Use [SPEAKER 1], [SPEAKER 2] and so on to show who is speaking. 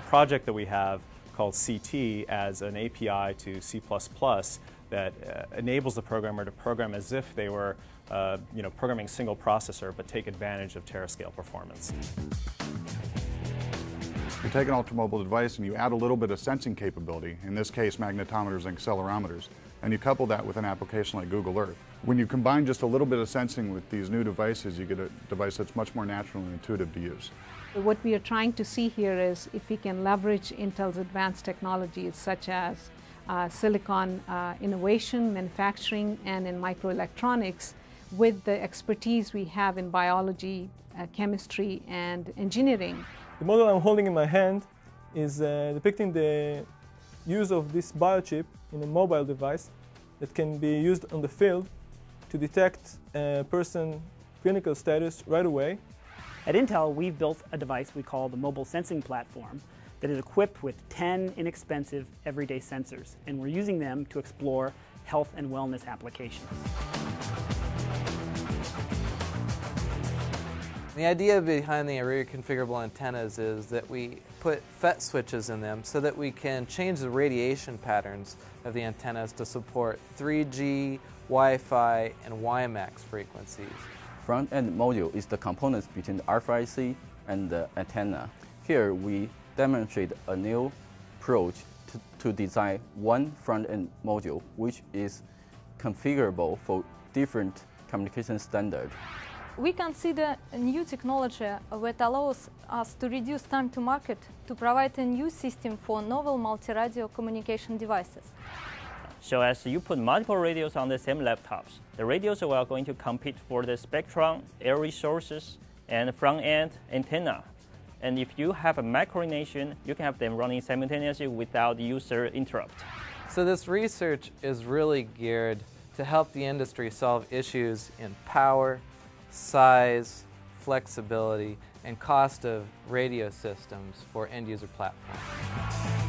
[SPEAKER 1] project that we have called Ct as an API to C++ that uh, enables the programmer to program as if they were uh, you know, programming single processor but take advantage of terascale performance.
[SPEAKER 2] You take an ultramobile device and you add a little bit of sensing capability, in this case magnetometers and accelerometers, and you couple that with an application like Google Earth. When you combine just a little bit of sensing with these new devices, you get a device that's much more natural and intuitive to use.
[SPEAKER 3] What we are trying to see here is if we can leverage Intel's advanced technologies such as uh, silicon uh, innovation, manufacturing, and in microelectronics with the expertise we have in biology, uh, chemistry, and engineering.
[SPEAKER 4] The model I'm holding in my hand is uh, depicting the use of this biochip in a mobile device that can be used on the field to detect a person's clinical status right away.
[SPEAKER 5] At Intel, we've built a device we call the Mobile Sensing Platform that is equipped with 10 inexpensive everyday sensors, and we're using them to explore health and wellness applications.
[SPEAKER 6] The idea behind the area configurable antennas is that we put FET switches in them so that we can change the radiation patterns of the antennas to support 3G, Wi-Fi, and WiMAX frequencies.
[SPEAKER 7] Front-end module is the components between the RFIC and the antenna. Here we demonstrate a new approach to, to design one front-end module which is configurable for different communication standards.
[SPEAKER 8] We consider a new technology that allows us to reduce time to market to provide a new system for novel multi-radio communication devices.
[SPEAKER 9] So as you put multiple radios on the same laptops, the radios are going to compete for the spectrum, air resources, and front-end antenna. And if you have a micronation, you can have them running simultaneously without user interrupt.
[SPEAKER 6] So this research is really geared to help the industry solve issues in power, size, flexibility, and cost of radio systems for end user platforms.